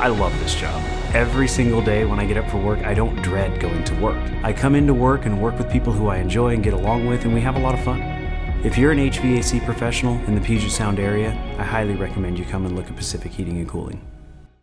I love this job. Every single day when I get up for work, I don't dread going to work. I come into work and work with people who I enjoy and get along with, and we have a lot of fun. If you're an HVAC professional in the Puget Sound area, I highly recommend you come and look at Pacific Heating and Cooling.